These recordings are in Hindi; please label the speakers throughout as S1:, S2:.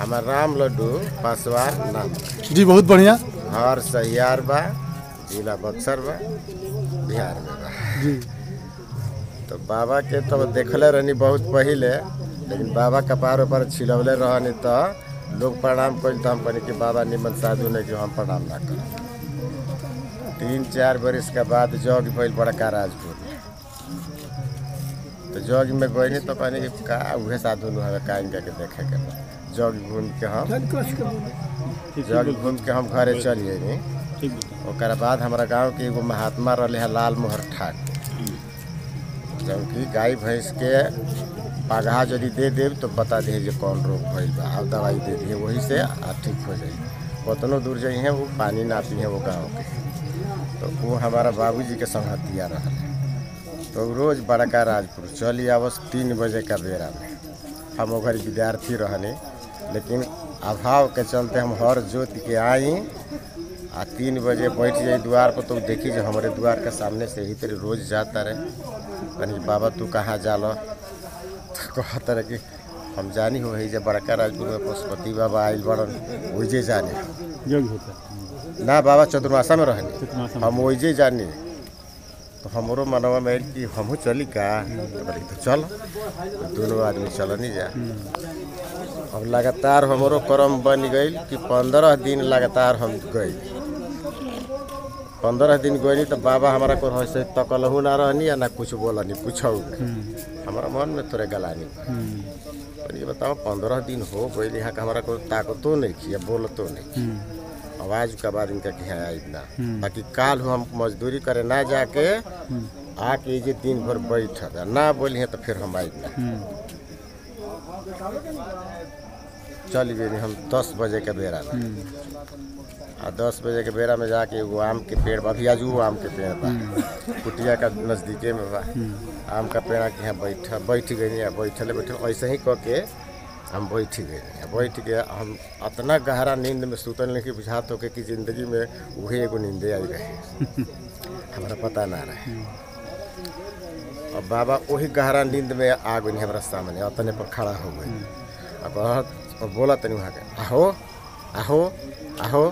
S1: हमार राम लड्डू पासवान नाम
S2: जी बहुत बढ़िया।
S1: हर सहियार बा जिला बक्सर बा बिहार में बा।
S2: जी।
S1: तो बाबा के तो देखले रहनी बहुत पहले लेकिन बाबा कपार ऊपर छिलवले रहनी तो लोग प्रणाम कइल तो हम कहनी कि बाबा निमन साधु नहीं कि हम प्रणाम ना कर तीन चार बरिस के बाद जग भइल बड़का राजपुर जग में गइनी तो कहनी कि का उहे साधु नु हवे का इनका देखे के जग घूम के हम जग घूम के हम घरे चल गए ओकर बाद हमारा गाँव के एगो महात्मा रहे है लाल मोहर ठाकुर जबकि गाय भैंस के पगहा यदि दे देब तो बता दिए जे कौन रोग भइल बा। अब दवाई दे दिए वही से आ ठीक हो जाए कतनो दूर जाइए वो पानी ना पिए वो गाँव के। तो वो हमारा बाबूजी के संगतिया रहल तो रोज बड़का राजपुर चली आवस तीन बजे का बेरा में हम ओघर विद्यार्थी रहने लेकिन अभाव के चलते हम हर जोत के आई आ तीन बजे बैठ जाई द्वार पर तो देखी जो हमारे द्वार के सामने से ही तेरे रोज जाता रहे। कहनी बाबा तू कहाँ जाला तो कहता रहे कि हम जानी हो है जब बड़का राजपुर में पशुपति बाबा आयल बड़न वही जाने। ना बाबा चतुर्मासा में रहने? हम वही जानी। तो हमरो मनवा में कि हमहू चली का? तो बोले तो चल। दोनों आदमी चल नहीं जा। अब लगातार हमरो कर्म बन गई कि पंद्रह दिन लगातार हम गए पंद्रह दिन गई तो बाबा हमारा को ऐसे तकलहू ना रहनी या ना कुछ बोलनी पूछऊ हमारा मन में थोड़े गलानी। ये बताओ पंद्रह दिन हो गई यहाँ का हमारा को ताकतो नहीं किया बोलतो नहीं आवाज़ के बाद इनका कि आई ना बाकी काल हो हम मजदूरी करे ना जाके आके जे दिन भर बैठत ना बोली है तो फिर हम आई ना। चल गए हम दस बजे के बेरा में। आ दस बजे के बेरा में जाके एगो आम के पेड़ बा अभी आज वो आम के पेड़ बा। कुटिया का नज़दीके में बा। आम का पेड़ के यहाँ बैठ बैठ गई बैठले बैठल ऐसे ही कह के हम बैठ गए बैठ के हम इतना गहरा नींद में सुतल नहीं कि बुझात होके कि ज़िंदगी में वही एगो नींदे आई रहे हमारा पता ना रहे। और बाबा वही गहरा नींद में आ गई हमारा सामने अतने पर खड़ा हो गई और बोला तनी वहाँ के आहो आहो आहो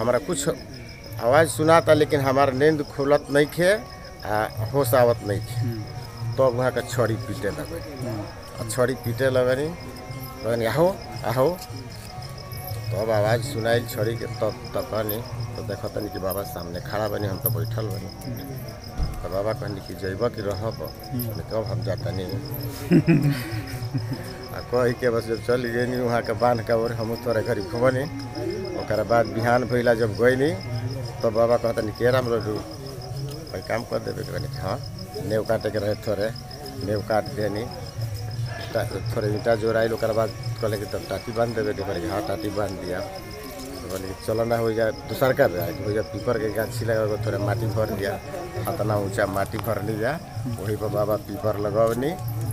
S1: हमारा कुछ आवाज़ सुनाता लेकिन हमारा नींद खुलत नहीं खे आ होश आवत नहीं खे। तो वहाँ का छड़ी पीटे लगे। और छड़ी पीटे लगनी लगनी आहो आहो तो अब आवाज़ सुनाई छड़ी के तब तकनी तो देखो तनी कि बाबा सामने खड़ा बनी हम तो बैठल बनी तो बाबा कहनी कि जैब कि रहब कब हम जाता आ कह के बस जब चल गई वहाँ के बाँध के और हम तोरे घरी घुमनी ओकर बाद बिहान भैला जब गईनी तो बाबा कहतनी के राम लड्डू कोई काम कर देवे कहनी हाँ नेव काटे के रहे थोड़े नेव काट देनी थोड़े ईटा जोड़ाइल बाद कि टाटी बाँध देवे के हाँ टाटी बाँध दिया। तो बोले चलो ना, हो जाए दूसर का हो जाए पीपर के गाछी लगा थोड़ा माटी भर लिया इतना ऊँचा माटी भर लिया। वही पर बाबा पीपर लगौनी,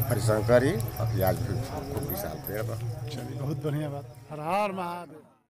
S1: हरिशंकरी और प्याज भी, खूब विशाल पेड़
S2: बहुत बढ़िया बात। हर हर महादेव।